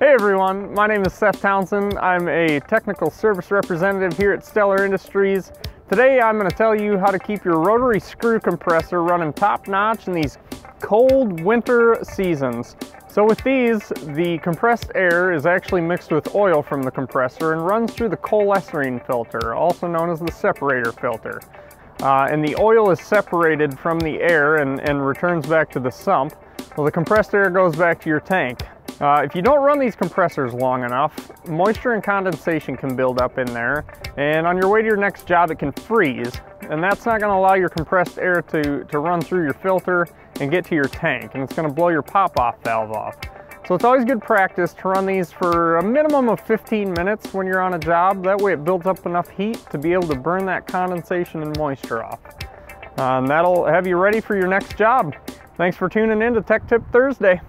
Hey everyone, my name is Seth Townsend. I'm a technical service representative here at Stellar Industries. Today I'm going to tell you how to keep your rotary screw compressor running top notch in these cold winter seasons. So with these, the compressed air is actually mixed with oil from the compressor and runs through the coalescing filter, also known as the separator filter. Uh, and the oil is separated from the air and, and returns back to the sump. Well, the compressed air goes back to your tank. Uh, if you don't run these compressors long enough, moisture and condensation can build up in there, and on your way to your next job it can freeze, and that's not going to allow your compressed air to, to run through your filter and get to your tank, and it's going to blow your pop-off valve off. So it's always good practice to run these for a minimum of 15 minutes when you're on a job. That way it builds up enough heat to be able to burn that condensation and moisture off. Uh, and that'll have you ready for your next job. Thanks for tuning in to Tech Tip Thursday.